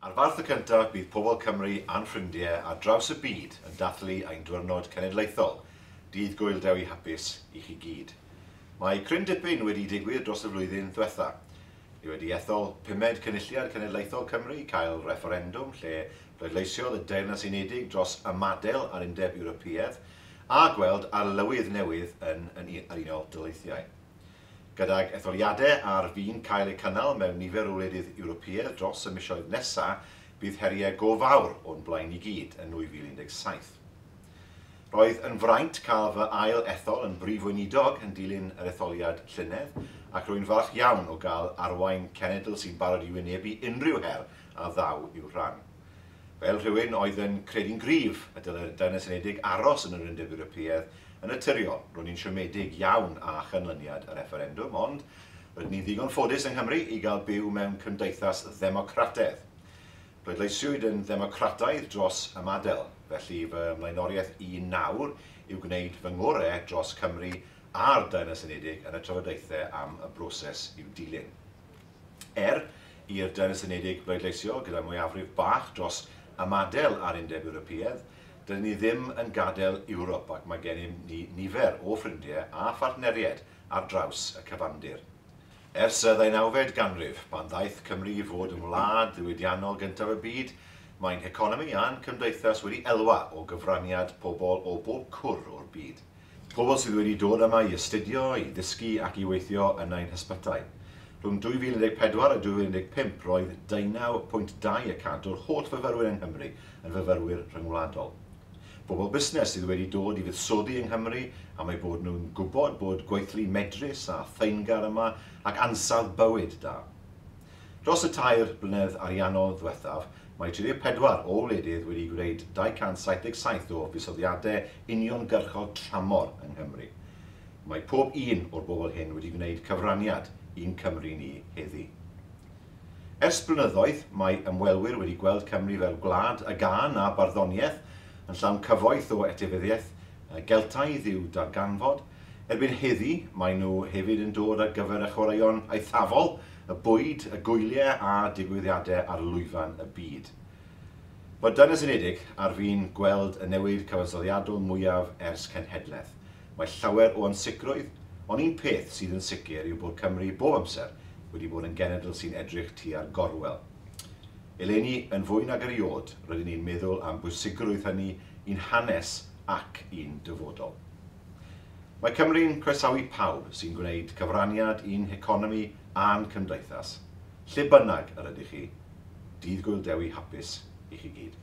Ar farth y cyntaf, bydd pobl Cymru a'n ffrindiau ar draws y byd yn dathlu ein diwrnod cenedlaethol, dydd gwyl dewi hapus i chi gyd. Mae cryn dipyn wedi digwydd dros y flwyddyn diwetha. Ni wedi ethol pumed cynulliad cenedlaethol Cymru cael referendwm lle bleidleisiodd y Deyrnas Unedig dros ymadel ar undeb Ewropeaidd a gweld arlywydd newydd yn, yn, yn unol dyleithiau gydag etholiadau ar fi'n cael eu cynnal mewn nifer o wledydd Ewropeaidd dros y misoedd nesaf, bydd heriau go fawr o'n blaen i gyd yn 2017. Roedd yn fraint cael fy ail ethol yn brif weinidog yn dilyn yr etholiad llynedd ac rwy'n falch iawn o gael arwain cenedl sy'n barod i wynebu unrhyw her a ddaw i'w rhan fel rhywun oedd yn credu'n gryf y dylai Deyrnas Unedig aros yn yr Undeb Ewropeaidd yn y tyrion. Ro'n ni'n siomedig iawn a chynlyniad y referendwm, ond rydyn ni'n ddigon ffodus yng Nghymru i gael byw mewn cymdeithas ddemocrataidd. Roedd leisiwyd yn ddemocrataidd dros y madel, felly fy mlaenoriaeth i nawr yw gwneud fy ngorau dros Cymru a'r Dynas Unedig yn y trafodaethau am y broses i'w dilyn. Er, i'r Dynas Unedig bleidleisio gyda mwyafrif bach dros ymadael ar undeb Ewropeaidd, dydyn ni ddim yn gadael Ewrop ac mae gennym ni nifer o ffrindiau a phartneriaid ar draws y cyfandir. Ers y ddeunawfed ganrif, pan ddaeth Cymru i fod yn wlad ddiwydiannol gyntaf y byd, mae'n economi a'n cymdeithas wedi elwa o gyfraniad pobl o bob cwr o'r byd. Pobl sydd wedi dod yma i astudio, i ddysgu ac i weithio yn ein hysbytau. Rhwng 2014 a 2015 roedd 19.2 y cant o'r holl fyfyrwyr yng Nghymru yn fyfyrwyr rhyngwladol. Bobl busnes sydd wedi dod i fuddsoddi yng Nghymru a mae bod nhw'n gwybod bod gweithlu medrus a theingar yma ac ansawdd bywyd da. Dros y tair blynedd ariannol ddiwethaf, mae 34 o wledydd wedi gwneud 277 o fusoddiadau uniongyrchol tramor yng Nghymru. Mae pob un o'r bobl hyn wedi gwneud cyfraniad un Cymru ni heddi. Ers blynyddoedd, mae ymwelwyr wedi gweld Cymru fel gwlad y gan a barddoniaeth yn llawn cyfoeth o etifeddiaeth geltaidd i'w darganfod. Erbyn heddi, mae nhw hefyd yn dod ar gyfer y chwaraeon eithafol, y bwyd, y gwyliau a digwyddiadau ar lwyfan y byd. Mae Dynas Unedig ar fi'n gweld y newid cyfansoddiadol mwyaf ers cenhedlaeth. Mae llawer o ansicrwydd Ond un peth sydd yn sicr yw bod Cymru bob amser wedi bod yn genedl sy'n edrych tua'r gorwel. Eleni, yn fwy nag eriod, rydyn ni'n meddwl am bwysigrwydd hynny un hanes ac un dyfodol. Mae Cymru'n croesawu pawb sy'n gwneud cyfraniad un economi a'n cymdeithas. Lle bynnag yr ydych chi, dydd gwyl dewi hapus i chi gyd.